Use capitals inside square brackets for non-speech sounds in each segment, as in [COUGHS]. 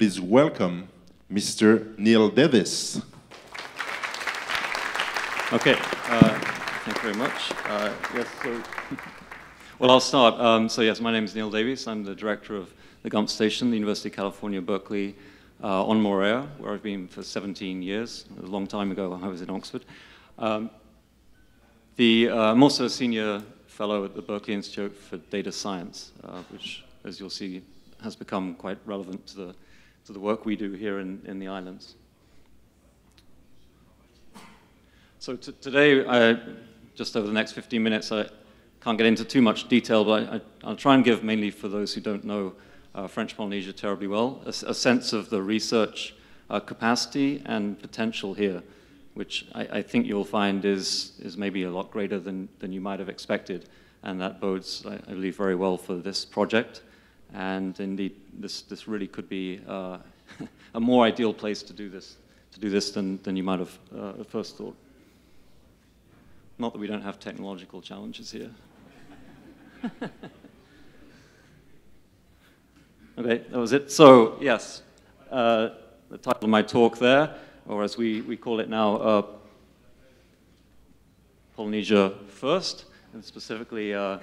Please welcome Mr. Neil Davies. Okay, uh, thank you very much. Uh, yes, so, [LAUGHS] well, I'll start. Um, so yes, my name is Neil Davies. I'm the director of the Gump Station, the University of California, Berkeley, uh, on Moorea, where I've been for 17 years, a long time ago when I was in Oxford. Um, the, uh, I'm also a senior fellow at the Berkeley Institute for Data Science, uh, which, as you'll see, has become quite relevant to the, to the work we do here in, in the islands. So today, I, just over the next 15 minutes, I can't get into too much detail, but I, will try and give mainly for those who don't know uh, French Polynesia terribly well, a, a sense of the research uh, capacity and potential here, which I, I, think you'll find is, is maybe a lot greater than, than you might have expected. And that bodes, I, I believe, very well for this project. And indeed, this, this really could be uh, [LAUGHS] a more ideal place to do this, to do this than, than you might have uh, first thought. Not that we don't have technological challenges here. [LAUGHS] okay, that was it. So, yes, uh, the title of my talk there, or as we, we call it now, uh, Polynesia First, and specifically uh,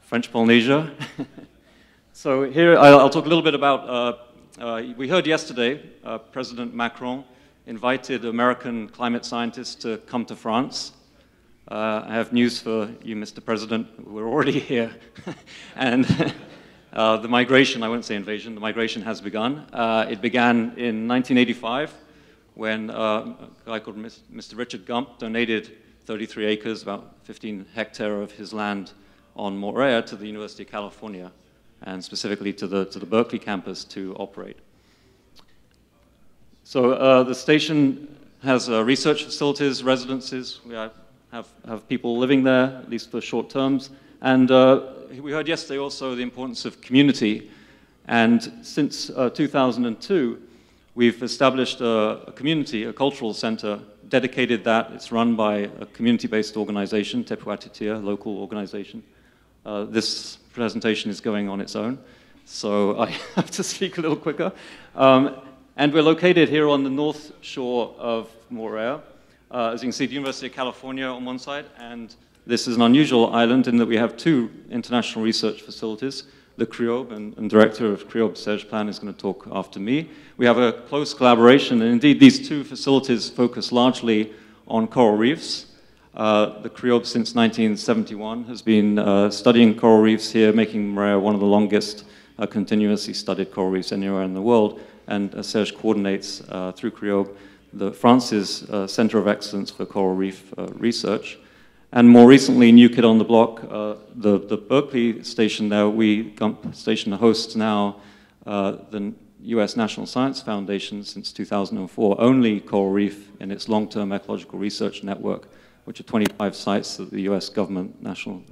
French Polynesia. [LAUGHS] so here I'll, talk a little bit about, uh, uh, we heard yesterday uh, President Macron invited American climate scientists to come to France uh, I have news for you, Mr. President. We're already [LAUGHS] here. and [LAUGHS] uh, the migration, I won't say invasion, the migration has begun. Uh, it began in 1985 when a guy called Mr. Richard Gump donated 33 acres, about 15 hectare of his land on Moorea to the University of California, and specifically to the, to the Berkeley campus to operate. So uh, the station has uh, research facilities, residences. We have have, have people living there, at least for short terms. And uh, we heard yesterday also the importance of community. And since uh, 2002, we've established a, a, community, a cultural center, dedicated that. It's run by a community-based organization, Te Pu Atitia, local organization. Uh, this presentation is going on its own, so I [LAUGHS] have to speak a little quicker. Um, and we're located here on the north shore of Moorea, uh, as you can see, the University of California on one side, and this is an unusual island in that we have two international research facilities. The CRIOBE and, and director of CRIOBE, Serge Planes, is going to talk after me. We have a close collaboration, and indeed these two facilities focus largely on coral reefs. Uh, the CRIOBE since 1971 has been uh, studying coral reefs here, making Moorea one of the longest uh, continuously studied coral reefs anywhere in the world, and uh, Serge coordinates uh, through CRIOBE the France's Center of Excellence for Coral Reef Research. And more recently, new kid on the block, the, the Berkeley station there, we, Gump Station hosts now the US National Science Foundation since 2004, only coral reef in its long-term ecological research network, which are 25 sites that the US government National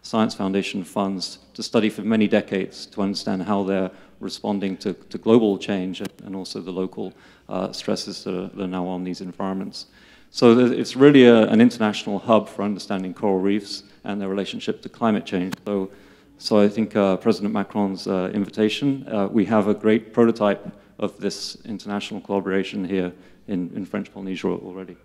Science Foundation funds to study for many decades to understand how they're responding to, to global change and also the local uh, stresses that are, that are, now on these environments. So it's really a, an international hub for understanding coral reefs and their relationship to climate change. So, so I think uh, President Macron's uh, invitation, uh, we have a great prototype of this international collaboration here in, in French Polynesia already.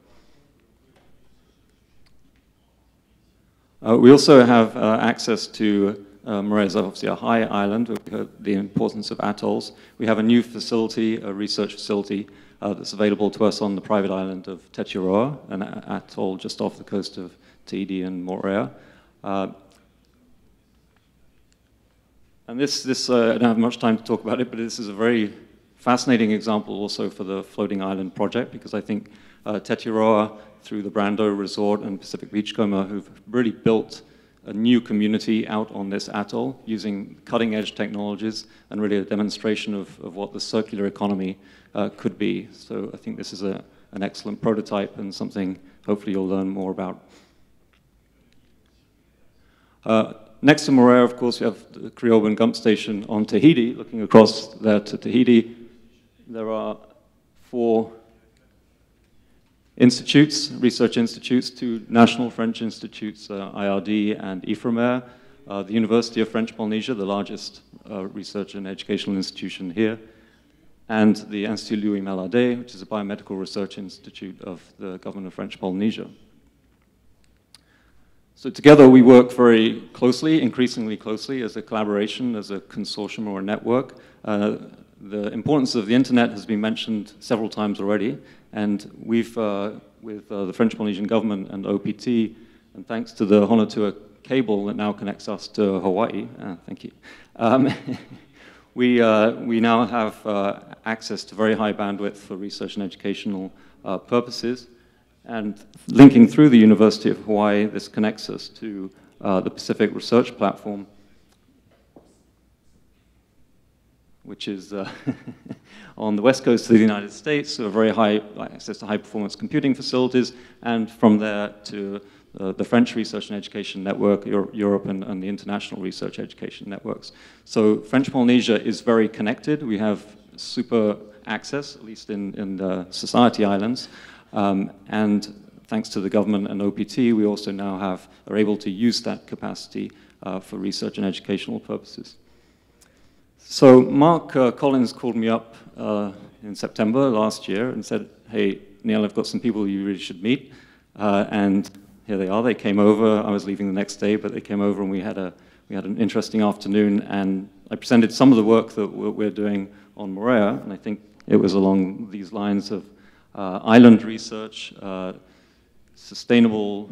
Uh, we also have uh, access to uh, Moorea obviously a high island. We heard the importance of atolls. We have a new facility, a research facility, uh, that's available to us on the private island of Tetiaroa, an atoll just off the coast of Tahiti and Moorea. Uh, and this, this uh, I don't have much time to talk about it, but this is a very fascinating example also for the Floating Island project, because I think uh, Tetiaroa, through the Brando Resort and Pacific Beachcomber, who've really built a new community out on this atoll using cutting edge technologies and really a demonstration of, of what the circular economy uh, could be. So I think this is a, an excellent prototype and something hopefully you'll learn more about. Uh, next to Moorea, of course, we have the CRIOBE and Gump Station on Tahiti. Looking across there to Tahiti, there are four institutes, research institutes, two national French institutes, uh, IRD and IFREMER, uh, the University of French Polynesia, the largest uh, research and educational institution here, and the Institut Louis Malardé, which is a biomedical research institute of the government of French Polynesia. So together we work very closely, increasingly closely, as a collaboration, as a consortium or a network. Uh, the importance of the internet has been mentioned several times already, and we've, uh, with uh, the French Polynesian government and OPT, and thanks to the Honotua cable that now connects us to Hawaii, uh, thank you, um, [LAUGHS] we, uh, we now have uh, access to very high bandwidth for research and educational purposes. And linking through the University of Hawaii, this connects us to uh, the Pacific Research Platform, which is uh, [LAUGHS] on the west coast of the United States, so very high access to high performance computing facilities, and from there to uh, the French Research and Education Network, Europe, and, and, the International Research Education Networks. So French Polynesia is very connected. We have super access, at least in, in the Society Islands. Um, and thanks to the government and OPT, we also now have, are able to use that capacity uh, for research and educational purposes. So Marc uh, Collins called me up uh, in September last year and said, hey, Neil, I've got some people you really should meet. Uh, and here they are. They came over. I was leaving the next day, but they came over and we had, a, we had an interesting afternoon. And I presented some of the work that we're doing on Moorea. And I think it was along these lines of uh, island research, uh, sustainable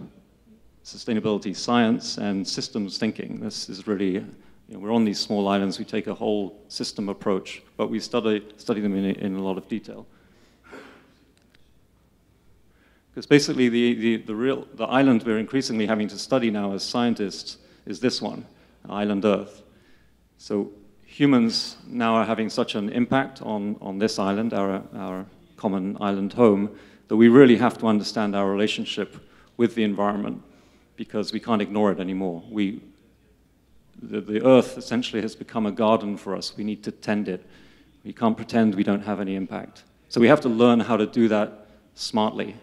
sustainability science, and systems thinking. This is really, you know, we're on these small islands, we take a whole system approach, but we study, study them in, in a lot of detail. Because basically the, the, the, real, the island we're increasingly having to study now as scientists is this one, island Earth. So humans now are having such an impact on, on this island, our, our common island home, that we really have to understand our relationship with the environment because we can't ignore it anymore. We, the, the earth essentially has become a garden for us. We need to tend it. We can't pretend we don't have any impact. So we have to learn how to do that smartly.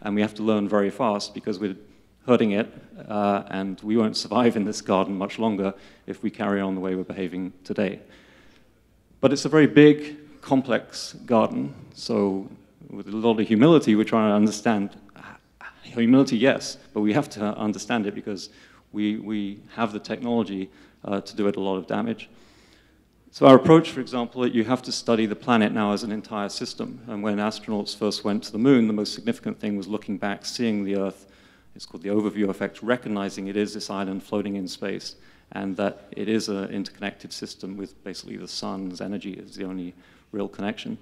And we have to learn very fast because we're hurting it, uh, and we won't survive in this garden much longer if we carry on the way we're behaving today. But it's a very big complex garden. So with a lot of humility, we're trying to understand. Humility, yes, but we have to understand it because we, we have the technology uh, to do it a lot of damage. So our approach, for example, you have to study the planet now as an entire system. And when astronauts first went to the moon, the most significant thing was looking back, seeing the Earth. It's called the overview effect, recognizing it is this island floating in space, and that it is an interconnected system with basically the sun's energy is the only real connection.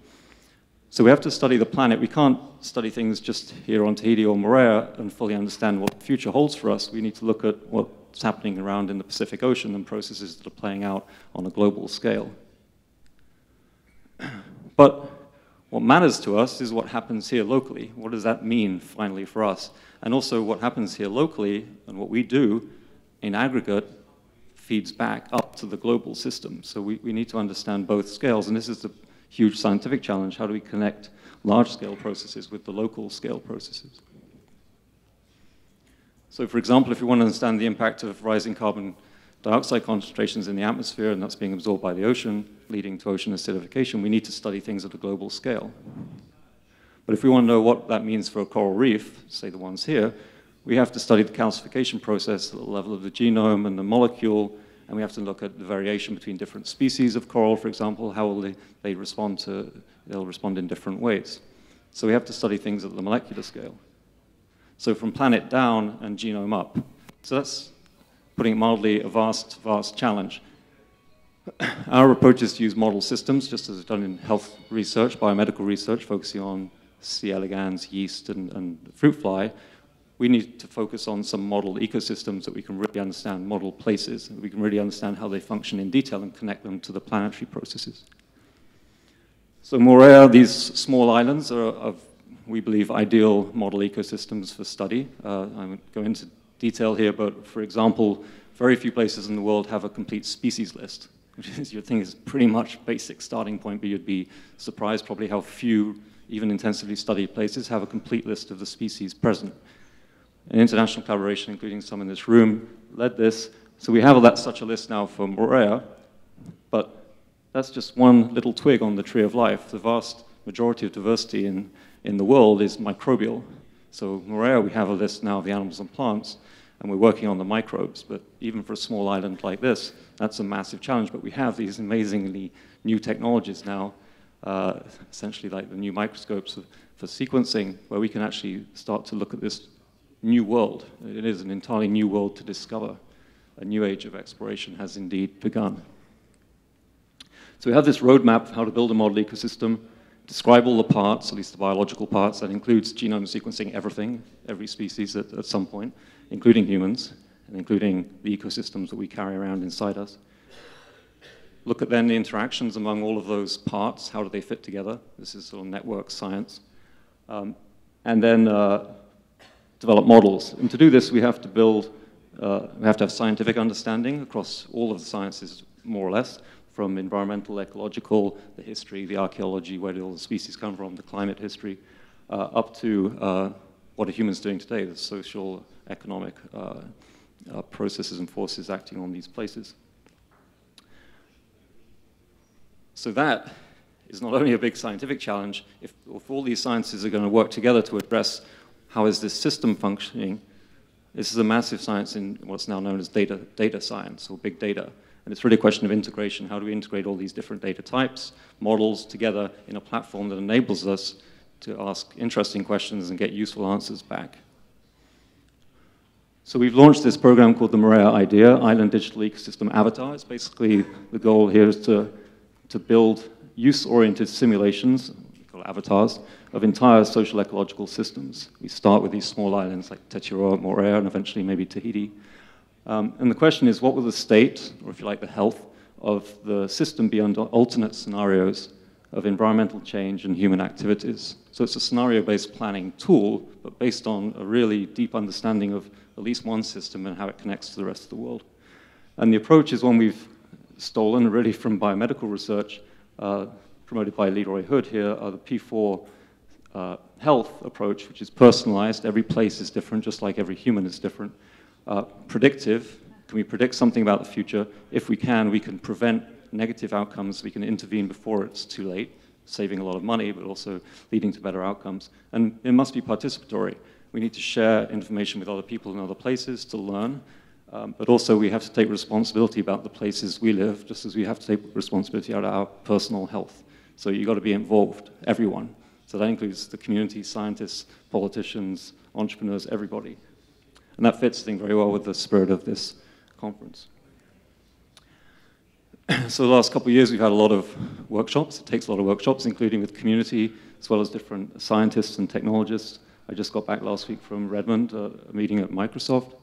So we have to study the planet. We can't study things just here on Tahiti or Moorea and fully understand what the future holds for us. We need to look at what's happening around in the Pacific Ocean and processes that are playing out on a global scale. [CLEARS THROAT] But what matters to us is what happens here locally. What does that mean, finally, for us? And also what happens here locally and what we do in aggregate feeds back up to the global system. So we, we need to understand both scales, and this is the huge scientific challenge. How do we connect large-scale processes with the local scale processes? So for example, if we want to understand the impact of rising carbon dioxide concentrations in the atmosphere and that's being absorbed by the ocean, leading to ocean acidification, we need to study things at a global scale. But if we want to know what that means for a coral reef, say the ones here, we have to study the calcification process at the level of the genome and the molecule and we have to look at the variation between different species of coral, for example, how will they, they respond to, they'll respond in different ways. So we have to study things at the molecular scale. So from planet down and genome up. So that's, putting it mildly, a vast, vast challenge. [COUGHS] Our approach is to use model systems, just as it's done in health research, biomedical research, focusing on C. elegans, yeast, and, and fruit fly, we need to focus on some model ecosystems that we can really understand, model places, we can really understand how they function in detail and connect them to the planetary processes. So Moorea, these small islands are of, we believe, ideal model ecosystems for study. Uh, I won't go into detail here, but for example, very few places in the world have a complete species list, which is, you think is pretty much basic starting point, but you'd be surprised probably how few, even intensively studied places, have a complete list of the species present an international collaboration, including some in this room, led this. So we have such a list now for Moorea, but that's just one little twig on the tree of life. The vast majority of diversity in, in the world is microbial. So Moorea, we have a list now of the animals and plants, and we're working on the microbes. But even for a small island like this, that's a massive challenge. But we have these amazingly new technologies now, uh, essentially like the new microscopes for sequencing, where we can actually start to look at this new world. It is an entirely new world to discover. A new age of exploration has indeed begun. So we have this roadmap of how to build a model ecosystem, describe all the parts, at least the biological parts. That includes genome sequencing everything, every species at, at some point, including humans, and including the ecosystems that we carry around inside us. Look at then the interactions among all of those parts. How do they fit together? This is sort of network science. Um, and then uh, develop models. And to do this, we have to build, uh, we have to have scientific understanding across all of the sciences, more or less, from environmental, ecological, the history, the archaeology, where do all the species come from, the climate history, uh, up to uh, what are humans doing today, the social, economic uh, uh, processes and forces acting on these places. So that is not only a big scientific challenge, if, if all these sciences are going to work together to address how is this system functioning, this is a massive science in what's now known as data, data science or big data. And it's really a question of integration. How do we integrate all these different data types, models together in a platform that enables us to ask interesting questions and get useful answers back? So we've launched this program called the Moorea IDEA, Island Digital Ecosystem Avatar. It's basically the goal here is to, to build use-oriented simulations, called avatars, of entire social ecological systems. We start with these small islands like Tetiaroa, Moorea, and eventually maybe Tahiti. Um, and the question is, what will the state, or if you like, the health of the system be under alternate scenarios of environmental change and human activities? So it's a scenario-based planning tool, but based on a really deep understanding of at least one system and how it connects to the rest of the world. And the approach is one we've stolen really from biomedical research, uh, promoted by Leroy Hood here, are the P4 uh, health approach, which is personalized. Every place is different, just like every human is different. Uh, predictive, can we predict something about the future? If we can, we can prevent negative outcomes. We can intervene before it's too late, saving a lot of money, but also leading to better outcomes. And it must be participatory. We need to share information with other people in other places to learn. Um, but also we have to take responsibility about the places we live, just as we have to take responsibility about our personal health. So you've got to be involved, everyone. So that includes the community, scientists, politicians, entrepreneurs, everybody. And that fits, very well with the spirit of this conference. [CLEARS THROAT] so the last couple of years, we've had a lot of workshops. It takes a lot of workshops, including with community, as well as different scientists and technologists. I just got back last week from Redmond, uh, a meeting at Microsoft.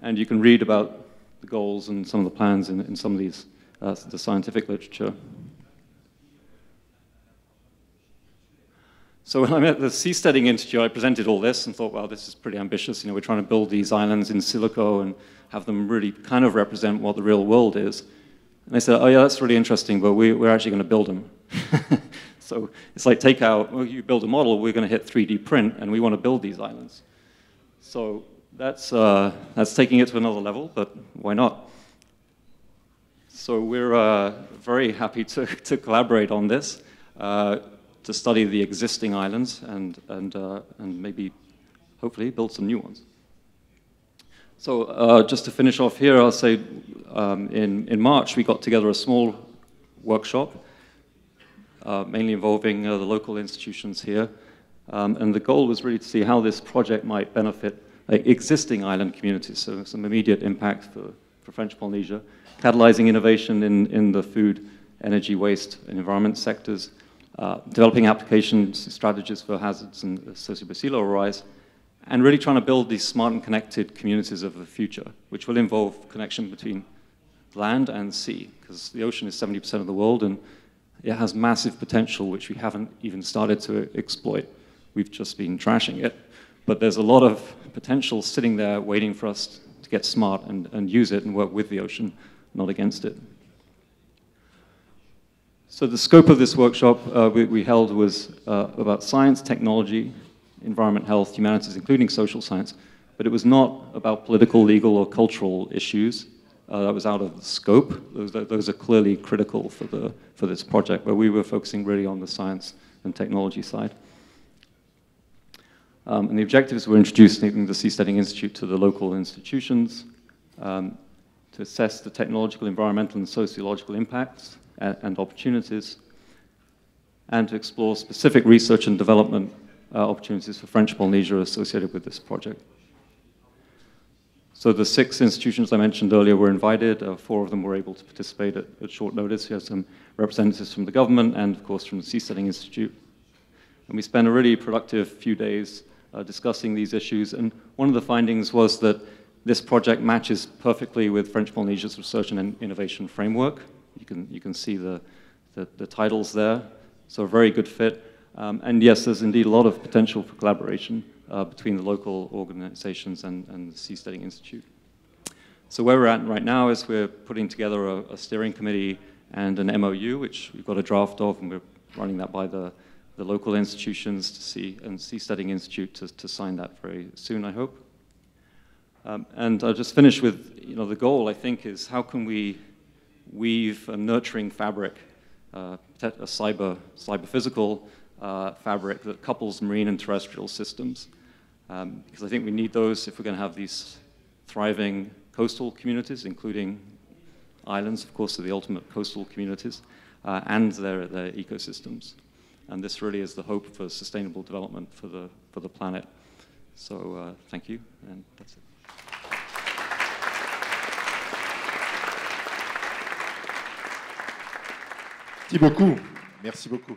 And you can read about the goals and some of the plans in, in some of these, uh, the scientific literature. So when I met the Seasteading Institute, I presented all this and thought, well, this is pretty ambitious. You know, we're trying to build these islands in silico and have them really kind of represent what the real world is. And they said, oh yeah, that's really interesting, but we, are actually going to build them. [LAUGHS] so it's like take out, well, you build a model, we're going to hit 3D print, and we want to build these islands. So that's, uh, that's taking it to another level, but why not? So we're uh, very happy to, [LAUGHS] to collaborate on this. Uh, to study the existing islands and, and, uh, and maybe, hopefully, build some new ones. So uh, just to finish off here, I'll say um, in, in March we got together a small workshop, uh, mainly involving uh, the local institutions here. Um, and the goal was really to see how this project might benefit existing island communities, so some immediate impact for, for French Polynesia, catalyzing innovation in, in the food, energy, waste, and environment sectors, uh, developing application strategies for hazards and associated sea level rise, and really trying to build these smart and connected communities of the future, which will involve connection between land and sea, because the ocean is 70% of the world and it has massive potential which we haven't even started to exploit. We've just been trashing it. But there's a lot of potential sitting there waiting for us to get smart and, and use it and work with the ocean, not against it. So the scope of this workshop uh, we, we, held was uh, about science, technology, environment, health, humanities, including social science, but it was not about political, legal, or cultural issues. uh, that was out of the scope. Those, those are clearly critical for, the, for this project, but we were focusing really on the science and technology side. Um, and the objectives were introducing the Seasteading Institute to the local institutions um, to assess the technological, environmental, and sociological impacts and, and opportunities, and to explore specific research and development uh, opportunities for French Polynesia associated with this project. So the six institutions I mentioned earlier were invited. Uh, four of them were able to participate at, at short notice. We had some representatives from the government and, of course, from the Seasteading Institute. And we spent a really productive few days uh, discussing these issues. And one of the findings was that this project matches perfectly with French Polynesia's research and innovation framework. You can, you can see the, the, the titles there. So a very good fit. Um, and yes, there's indeed a lot of potential for collaboration uh, between the local organizations and, and the Seasteading Institute. So where we're at right now is we're putting together a, a, steering committee and an MOU, which we've got a draft of, and we're running that by the, the local institutions to see, and Seasteading Institute to, to sign that very soon, I hope. Um, and I'll just finish with, you know, the goal, I think, is how can we weave a nurturing fabric, uh, a cyber, cyber physical uh, fabric that couples marine and terrestrial systems. Um, because I think we need those if we're going to have these thriving coastal communities, including islands, of course, are the ultimate coastal communities, uh, and their, their ecosystems. And this really is the hope for sustainable development for the, for the planet. So uh, thank you, and that's it. Merci beaucoup.